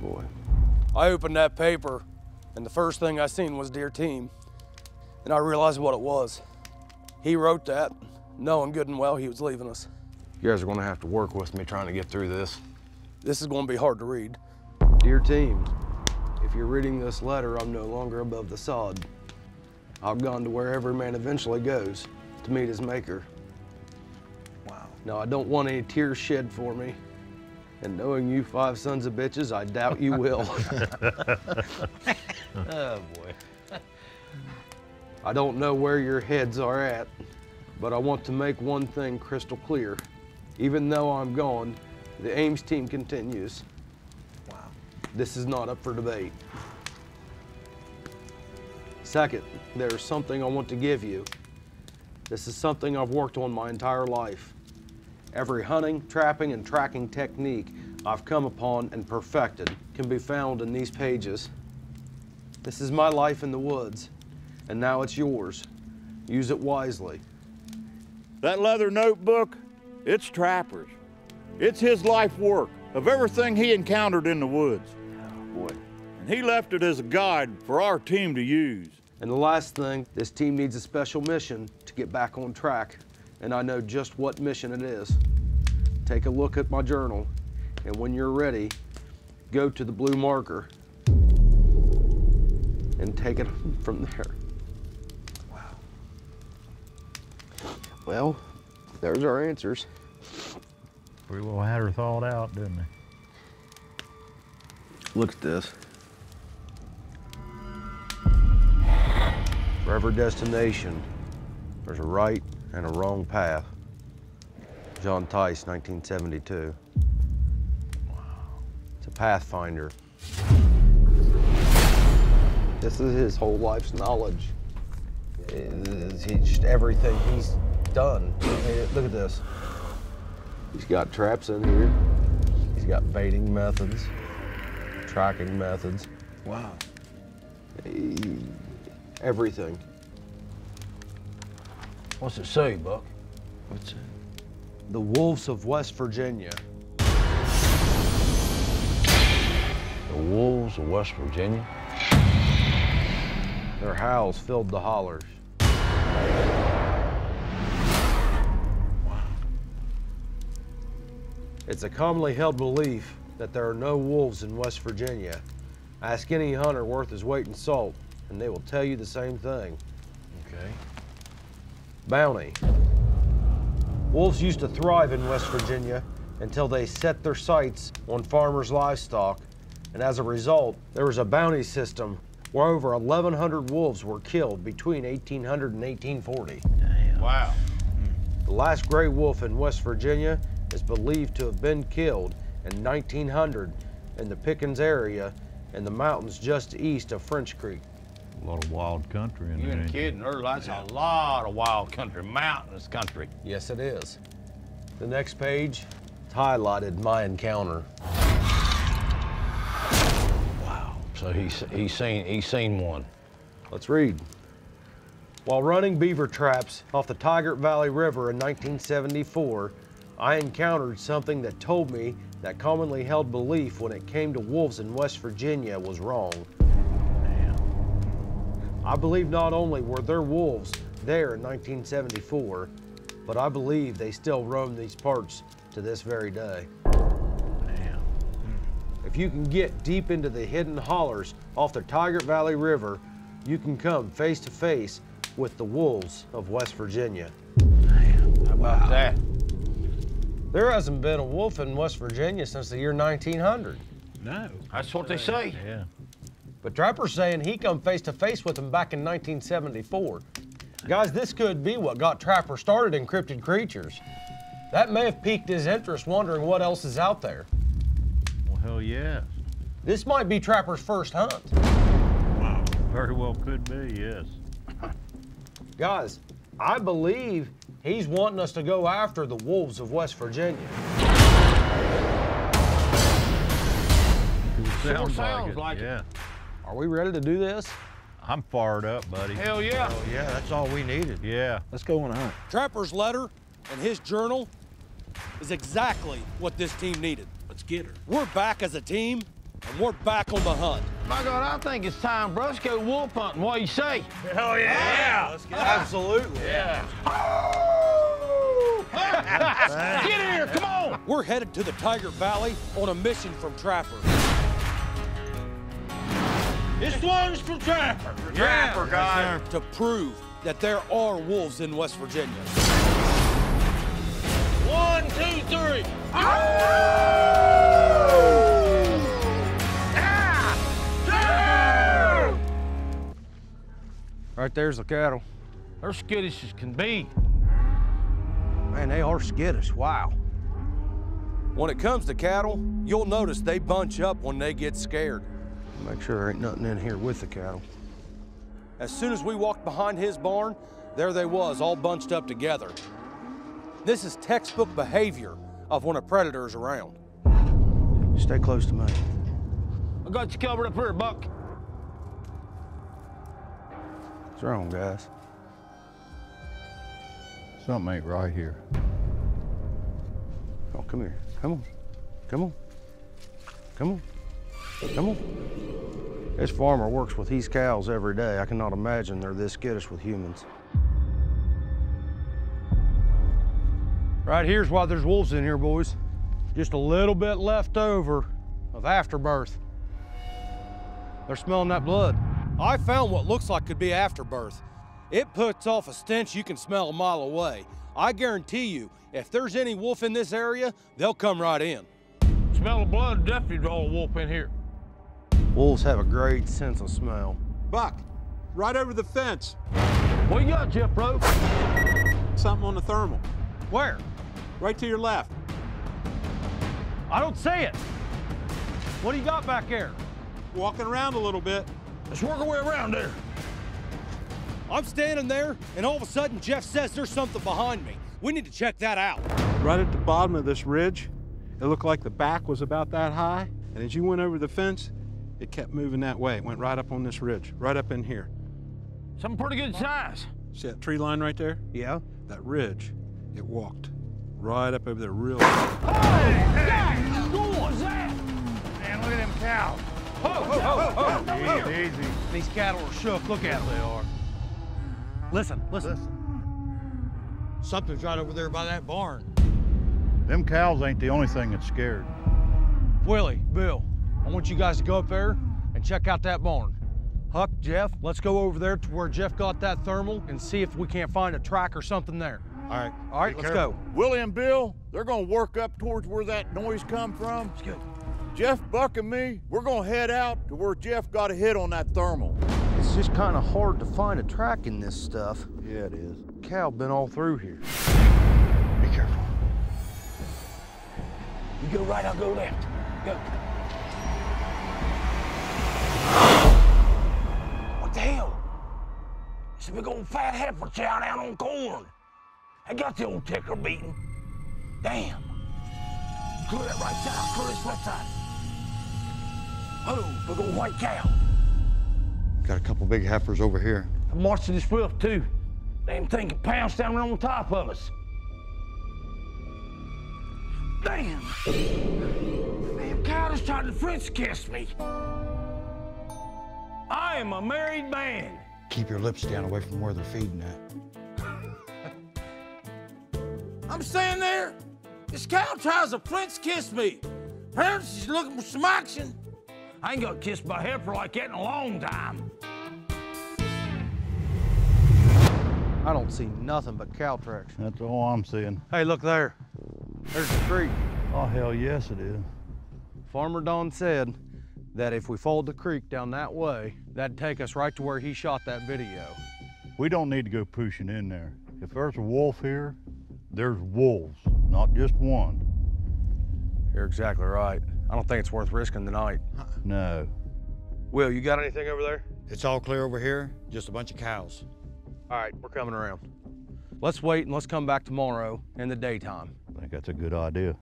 boy. I opened that paper, and the first thing I seen was Dear Team. And I realized what it was. He wrote that, knowing good and well he was leaving us. You guys are gonna have to work with me trying to get through this. This is going to be hard to read. Dear team, if you're reading this letter, I'm no longer above the sod. I've gone to where every man eventually goes to meet his maker. Wow. Now, I don't want any tears shed for me. And knowing you five sons of bitches, I doubt you will. Oh, boy. I don't know where your heads are at, but I want to make one thing crystal clear. Even though I'm gone, the AIMS team continues. Wow. This is not up for debate. Second, there's something I want to give you. This is something I've worked on my entire life. Every hunting, trapping, and tracking technique I've come upon and perfected can be found in these pages. This is my life in the woods, and now it's yours. Use it wisely. That leather notebook, it's Trapper's. It's his life work of everything he encountered in the woods. Boy. And he left it as a guide for our team to use. And the last thing, this team needs a special mission to get back on track, and I know just what mission it is. Take a look at my journal, and when you're ready, go to the blue marker and take it from there. Wow. Well, there's our answers. Pretty well had her thought out, didn't they? Look at this. For every destination, there's a right and a wrong path. John Tice, 1972. Wow. It's a pathfinder. This is his whole life's knowledge. It's just everything he's done. Look at this. He's got traps in here. He's got baiting methods, tracking methods. Wow. He- everything. What's it say, Buck? What's it? The Wolves of West Virginia. The Wolves of West Virginia? Their howls filled the hollers. Wow. It's a commonly held belief that there are no wolves in West Virginia. Ask any hunter worth his weight in salt, and they will tell you the same thing. Okay. Bounty. Wolves used to thrive in West Virginia until they set their sights on farmers' livestock, and as a result, there was a bounty system where over 1,100 wolves were killed between 1800 and 1840. Damn. Wow. The last gray wolf in West Virginia is believed to have been killed in 1900 in the Pickens area in the mountains just east of French Creek. A lot of wild country in You there. ain't ain't kidding, Earl. That's a lot of wild country, mountainous country. Yes, it is. The next page, it's highlighted my encounter. Wow. So he's he's seen he's seen one. Let's read. While running beaver traps off the Tygart Valley River in 1974, I encountered something that told me that commonly held belief when it came to wolves in West Virginia was wrong. I believe not only were there wolves there in 1974, but I believe they still roam these parts to this very day. If you can get deep into the hidden hollers off the Tygart Valley River, you can come face to face with the wolves of West Virginia. How about that? There hasn't been a wolf in West Virginia since the year 1900. No. That's what they say. Yeah. But Trapper's saying he come face to face with them back in 1974. Guys, this could be what got Trapper started in Cryptid Creatures. That may have piqued his interest wondering what else is out there. Well, hell yes. This might be Trapper's first hunt. Wow. Very well could be, yes. Guys, I believe he's wanting us to go after the wolves of West Virginia. Sounds, sounds like, like it. it. Yeah. Are we ready to do this? I'm fired up, buddy. Hell yeah. Oh yeah, that's all we needed. Yeah. Let's go on a hunt. Trapper's letter and his journal is exactly what this team needed. Let's get her. We're back as a team, and we're back on the hunt. My God, I think it's time for us to go wolf hunting. What do you say? Hell yeah! yeah Absolutely. Yeah. get in here, come on! We're headed to the Tygart Valley on a mission from Trapper. This one's from Trapper. For Trapper guy. to prove that there are wolves in West Virginia. One, two, three. Ah! Right there's the cattle. They're skittish as can be. Man, they are skittish. Wow. When it comes to cattle, you'll notice they bunch up when they get scared. Make sure there ain't nothing in here with the cattle. As soon as we walked behind his barn, there they was, all bunched up together. This is textbook behavior of when a predator's around. Stay close to me. I got you covered up here, Buck. What's wrong, guys? Something ain't right here. Oh, come here. Come on. Come on. Come on. Come on. This farmer works with these cows every day. I cannot imagine they're this skittish with humans. Right here's why there's wolves in here, boys. Just a little bit left over of afterbirth. They're smelling that blood. I found what looks like could be afterbirth. It puts off a stench you can smell a mile away. I guarantee you, if there's any wolf in this area, they'll come right in. Smell of blood, definitely draw a wolf in here. Wolves have a great sense of smell. Buck, right over the fence. What you got, Jeff Bro? Something on the thermal. Where? Right to your left. I don't see it. What do you got back there? Walking around a little bit. Let's work our way around there. I'm standing there, and all of a sudden, Jeff says there's something behind me. We need to check that out. Right at the bottom of this ridge. It looked like the back was about that high. And as you went over the fence, it kept moving that way. It went right up on this ridge, right up in here. Something pretty good size. See that tree line right there? Yeah. That ridge, it walked right up over there real What was that? Man, look at them cows. Easy, easy. These cattle are shook. Look at them. They are. Listen, listen. Something's right over there by that barn. Them cows ain't the only thing that's scared. Willie, Bill, I want you guys to go up there and check out that barn. Huck, Jeff, let's go over there to where Jeff got that thermal and see if we can't find a track or something there. All right. All right, let's go. Willie and Bill, they're gonna work up towards where that noise come from. Let's go. Jeff, Buck, and me, we're gonna head out to where Jeff got a hit on that thermal. It's just kind of hard to find a track in this stuff. Yeah, it is. Cow been all through here. Be careful. You go right, I'll go left. Go. A big old fat heifer chow down on corn. I got the old ticker beaten. Damn. Clear that right side, clear this left side. Oh, big old white cow. Got a couple big heifers over here. I'm watching this wolf too. Damn thing can pounce down right on top of us. Damn. Damn cow just tried to French kiss me. I am a married man. Keep your lips down away from where they're feeding at. I'm standing there. This cow tries to French kiss me. Apparently she's looking for some action. I ain't got kissed by a heifer like that in a long time. I don't see nothing but cow tracks. That's all I'm seeing. Hey, look there. There's the creek. Oh, hell yes it is. Farmer Don said that if we followed the creek down that way, that'd take us right to where he shot that video. We don't need to go pushing in there. If there's a wolf here, there's wolves, not just one. You're exactly right. I don't think it's worth risking the night. No. Will, you got anything over there? It's all clear over here, just a bunch of cows. All right, we're coming around. Let's wait and let's come back tomorrow in the daytime. I think that's a good idea.